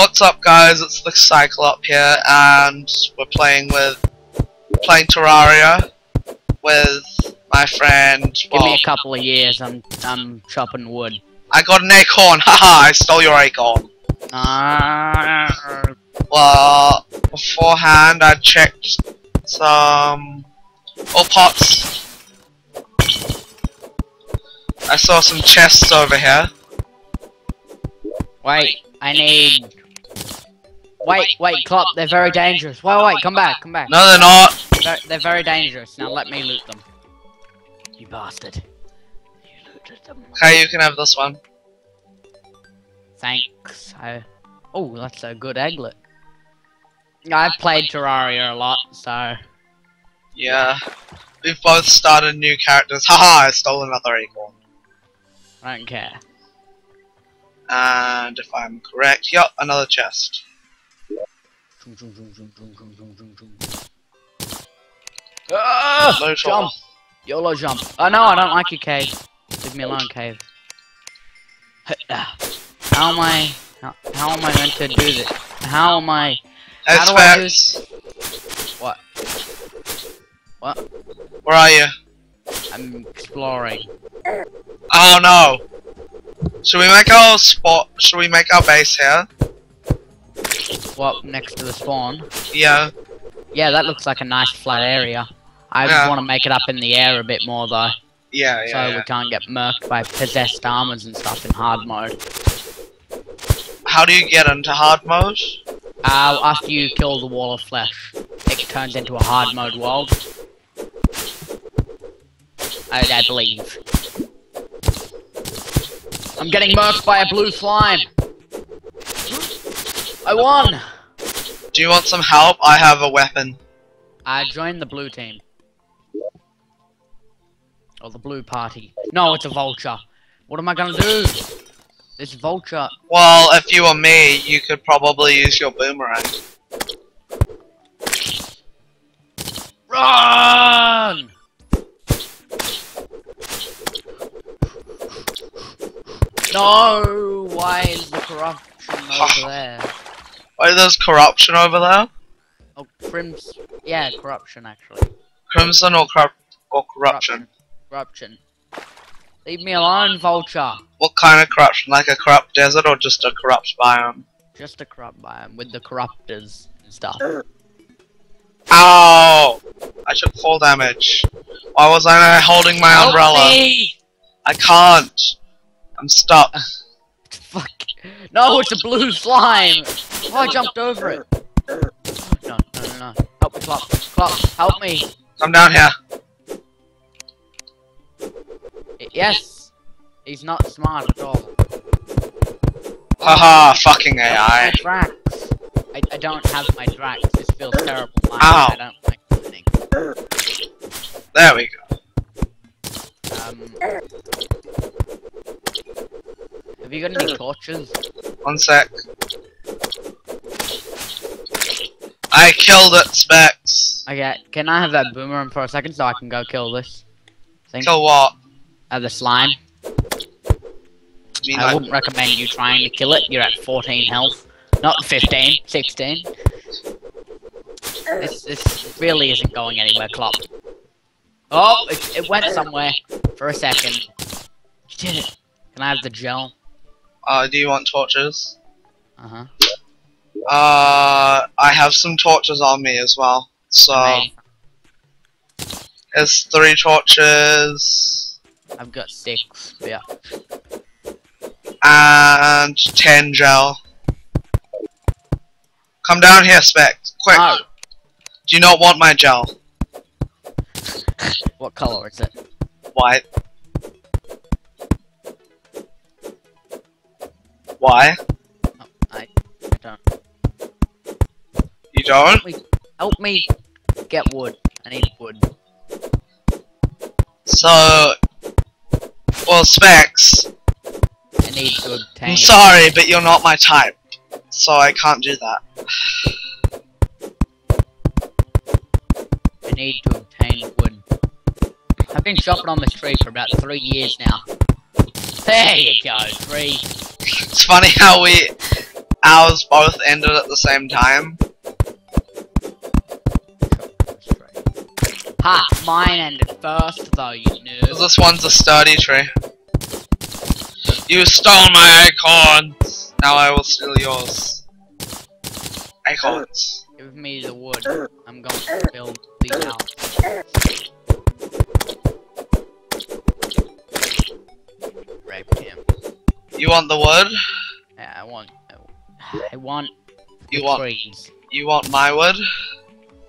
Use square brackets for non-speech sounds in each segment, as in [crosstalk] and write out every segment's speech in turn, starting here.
What's up, guys? It's the Cyclop here, and we're playing with playing Terraria with my friend. Give me a couple of years. I'm I'm chopping wood. I got an acorn. [laughs] Haha! I stole your acorn. Ah, Well, beforehand, I checked some oh pots. I saw some chests over here. wait, I need. Wait, wait, Clop. They're very dangerous. Wait, wait, come back, come back. No, they're not. They're, they're very dangerous. Now let me loot them. You bastard. You looted them. Okay, you can have this one. Thanks. I... Oh, that's a good Aglet. I've played Terraria a lot, so Yeah. We've both started new characters. Haha, I stole another acorn. I don't care. And if I'm correct, yep, another chest. Ah, No jump! YOLO jump. Oh no, I don't like your cave. Leave me alone, cave. How am I? How, how am I meant to do this? How am I? How do I Speckz, What? What? where are you? I'm exploring. Oh no! Should we make our spot? Should we make our base here? What next to the spawn? Yeah. Yeah, that looks like a nice flat area. I Yeah. want to make it up in the air a bit more though, Yeah, yeah, so yeah. we can't get murked by possessed armors and stuff in hard mode. How do you get into hard mode? Uh, after you kill the wall of flesh, it turns into a hard mode world. I, I believe. I'm getting murked by a blue slime. I won. Do you want some help? I have a weapon. I joined the blue team. Or the blue party. No, it's a vulture. What am I gonna do? This vulture. Well, if you were me, you could probably use your boomerang. Run! No! Why is the corruption over [sighs] there? Wait, there's corruption over there? Oh, Crims. Yeah, corruption actually. Crimson or, corrup or corruption? Corruption. Leave me alone, vulture. What kind of corruption? Like a corrupt desert or just a corrupt biome? Just a corrupt biome with the corruptors and stuff. Ow! I took full damage. Why was I holding my Help umbrella? me! I can't. I'm stuck. [laughs] Fuck. No, it's a blue slime! Oh, I jumped over it. No, no, no, no. Help me, Clop. Clop, help me. Come down here. Yes. He's not smart at all. Haha, fucking My AI. Drax. I, I don't have my Drax. This feels terrible. I, Ow. I don't like winning. There we go. Um. Have you got any torches? One sec. I killed it, Speckz. Okay, can I have that boomerang for a second so I can go kill this thing? Kill what? Uh, the slime. I mean, I like, wouldn't recommend you trying to kill it. You're at 14 health. Not 15, 16. This, this really isn't going anywhere, Clop. Oh, it, it went somewhere for a second. You did it. Can I have the gel? uh, do you want torches? Uh-huh. Uh, I have some torches on me as well. So, Mate, there's three torches I've got six. Yeah. and ten gel. Come down here, Speckz. Quick. No. Do you not want my gel? [laughs] What color is it? White. Why? Don't? Help me get wood. I need wood. So, well, Speckz, I need to obtain. I'm sorry, but you're not my type. So I can't do that. I need to obtain wood. I've been chopping on this tree for about three years now. There you go, tree. It's funny how we ours both ended at the same time. Ha! Mine ended first, though, you knew. This one's a sturdy tree. You stole my acorns! Now I will steal yours. Acorns. Give me the wood. I'm going to build the house. Rape him. You want the wood? Yeah, I want. I want You want trees. you want my wood?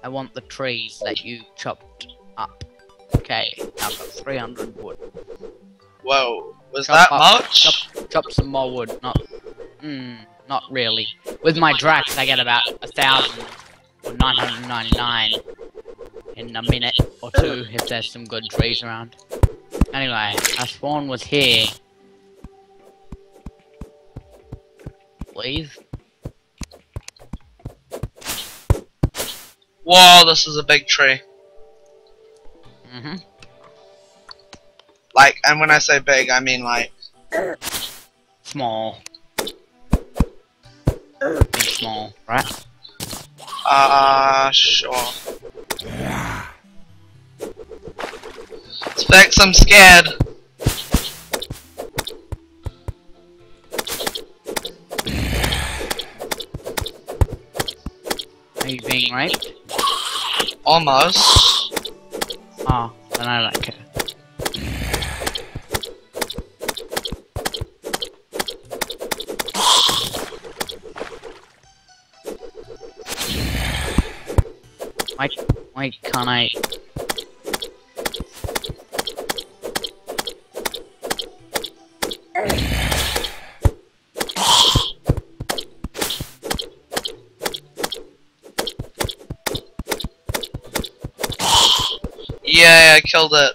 I want the trees that you chopped up. Okay, I've got 300 wood. Whoa. Was Chop that up, much? Chop, chop some more wood. Not, mm, not really. With my Drax, I get about a thousand or 999 in a minute or two if there's some good trees around. Anyway, our spawn was here. Leave. Whoa, this is a big tree. Mm-hmm. Like, and when I say big, I mean like, Small. Big small, right? uh, sure. Speckz, I'm scared. Are you being raped? Almost. Oh, then I don't care. Why, why can't I? Yeah, I killed it.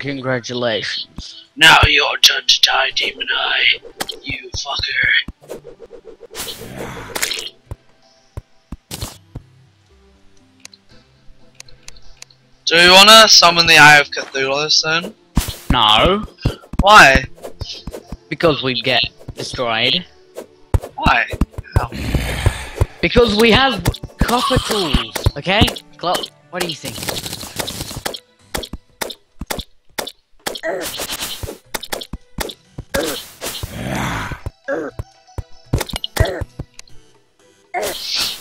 Congratulations. Now your turn to die, Demon Eye. You fucker. Do we wanna summon the Eye of Cthulhu soon? No, Why? because we get destroyed. Why? Because we have copper tools, okay? Clock, what do you think?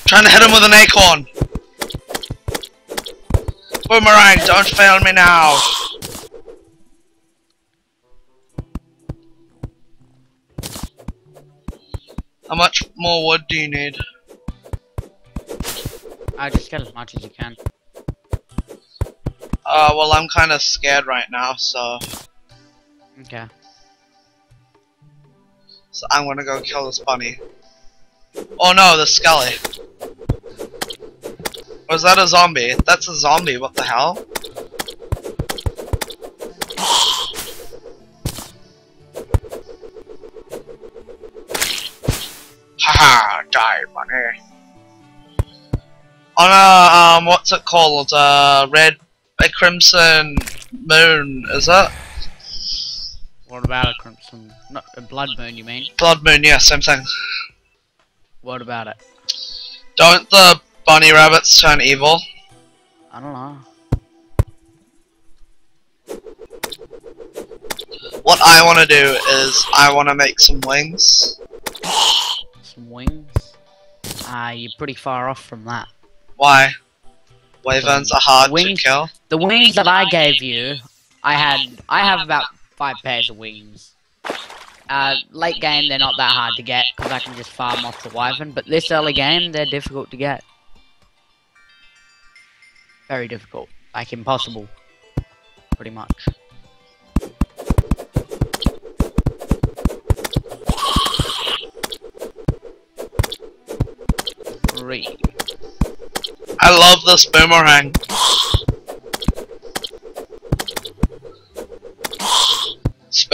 Trying to hit him with an acorn. Boomerang, don't fail me now. How much more wood do you need? I just get as much as you can. Uh, well, I'm kind of scared right now, so Okay. so I'm gonna go kill this bunny. Oh no, the skelly. Was that a zombie? That's a zombie. What the hell? Haha, die, bunny. On a um, what's it called? Uh, red, a crimson moon, is that? What about a crimson? No, a blood moon, you mean? Blood moon, yeah, same thing. What about it? Don't the bunny rabbits turn evil? I don't know. What I want to do is I want to make some wings. [gasps] Some wings? Ah, you're pretty far off from that. Why? Wyverns are hard Wings? to kill. The wings that I gave you, I had, I have about five pairs of wings. Uh, late game, they're not that hard to get, because I can just farm off the wyvern, but this early game, they're difficult to get. Very difficult. Like impossible. Pretty much. Three. I love this boomerang.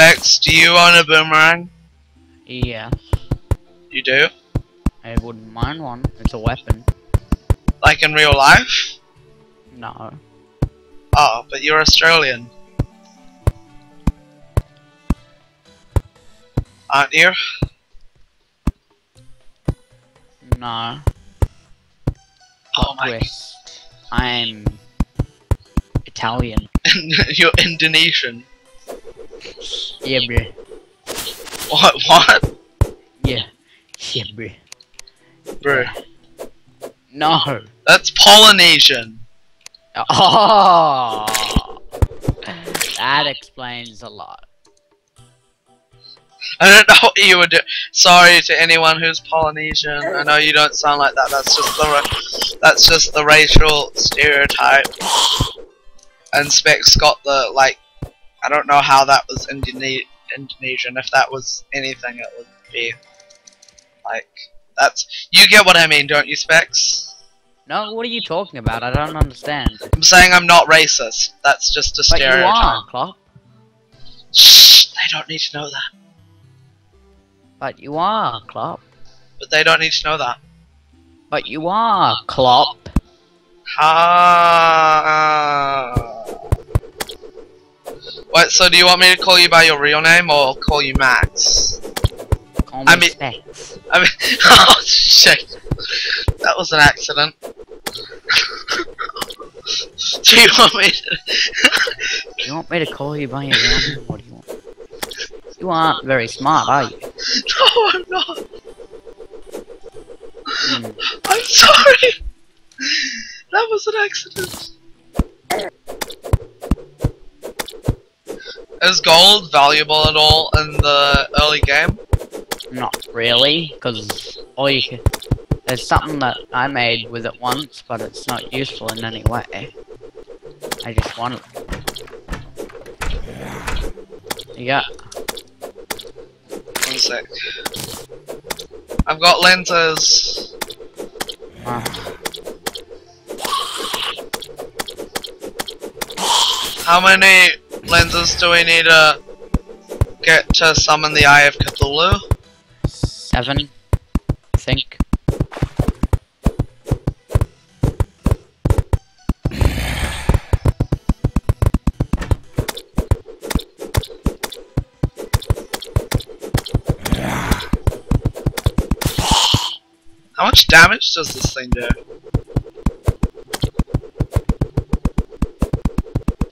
Speckz, do you own a boomerang? Yes. You do? I wouldn't mind one. It's a weapon. Like in real life? No. Oh, but you're Australian. Aren't you? No. Oh my. I'm Italian. [laughs] You're Indonesian. Yeah, bruh. What? What? Yeah. Yeah, bruh. Bro, No. that's Polynesian. Oh. That explains a lot. I don't know what you would do. Sorry to anyone who's Polynesian. I know you don't sound like that. That's just the that's just the racial stereotype. And Speckz got the like. I don't know how that was Indone- Indonesian. If that was anything, it would be like that's. You get what I mean, don't you, Speckz? No, what are you talking about? I don't understand. I'm saying I'm not racist. That's just a But you stereotype. are, Klopp. Shh! They don't need to know that. But you are, Klopp. But they don't need to know that. But you are, Klopp. Ah. Wait, so do you want me to call you by your real name or call you Max? Call me I mean- Speckz. I mean, [laughs] oh shit, that was an accident. [laughs] do you want me to? You want me to call you by your real name? What do you want? You aren't very smart, are you? [laughs] no, I'm not. Hmm. I'm sorry. That was an accident. Is gold valuable at all in the early game? Not really, because all you can... There's something that I made with it once, but it's not useful in any way. I just want it. Yeah, One sec. I've got lenses. How many lenses do we need to get to summon the Eye of Cthulhu? seven, I think. How much damage does this thing do?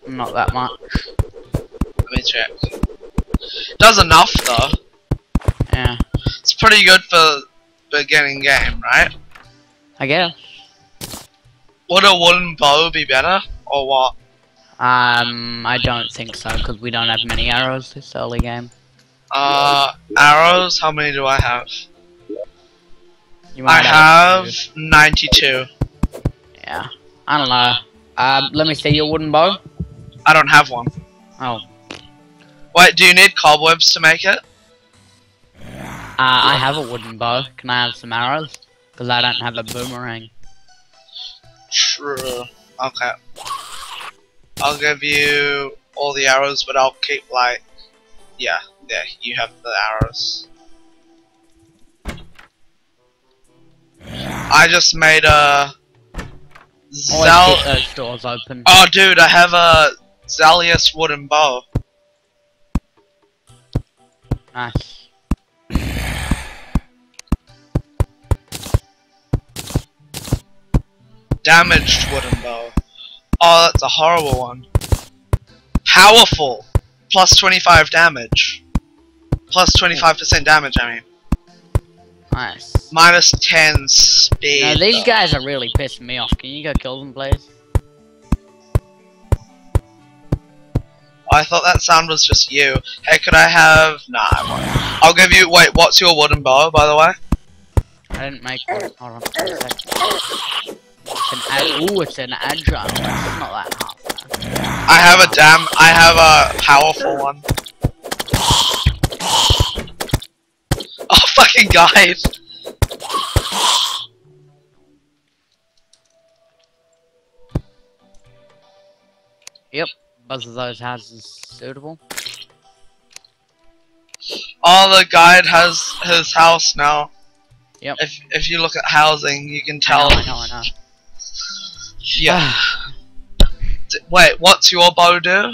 Not that much. Let me check. Does enough though. Yeah, It's pretty good for beginning game, right? I guess. Would a wooden bow be better, or what? Um, I don't think so, because we don't have many arrows this early game. Uh, arrows. How many do I have? You I might have 92. Yeah, I don't know. Um, let me see your wooden bow. I don't have one. Oh, Wait, do you need cobwebs to make it? uh, I have a wooden bow. Can I have some arrows? Because I don't have a boomerang. True. Okay. I'll give you all the arrows, but I'll keep like, yeah, yeah. You have the arrows. I just made a Zal. keep those doors open. Oh, dude, I have a Zealous wooden bow. Nice. Damaged wooden bow. Oh, that's a horrible one. Powerful. Plus 25 damage. Plus 25% damage, I mean. Nice. Minus 10 speed. Now, these though. guys are really pissing me off. Can you go kill them, please? Oh, I thought that sound was just you. Hey, could I have... Nah, I won't. I'll give you... Wait, what's your wooden bow, by the way? I didn't make one. Hold on. It's an ad- Ooh, it's an. It's not that hard. I have a damn... I have a powerful one. Oh, [laughs] fucking guys! Both of those houses suitable. Oh, the guide has his house now. Yep. If if you look at housing, you can I tell. know, I know, I know. Yeah. [sighs] Wait, what's your bow do?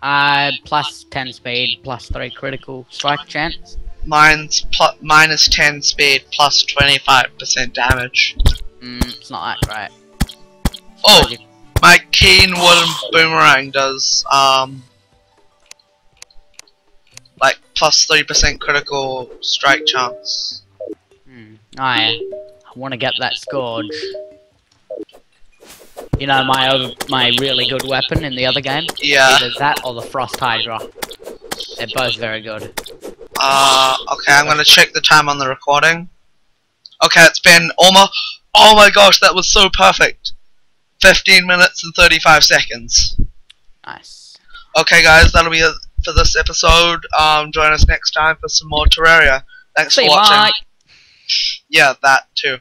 Uh, plus 10 speed, plus 3 critical strike chance. mine's minus 10 speed plus 25% damage. Mm, it's not that great. Oh, my keen wooden boomerang does um like plus 3% critical strike chance. Hmm. I, I want to get that scourge. You know my my really good weapon in the other game. Yeah. Either that or the frost hydra. They're both very good. Uh, okay, I'm gonna check the time on the recording. Okay, it's been almost. Oh my gosh, that was so perfect. 15 minutes and 35 seconds. Nice. Okay, guys, that'll be it for this episode. Um, join us next time for some more Terraria. Thanks See for watching. Mike. Yeah, that too.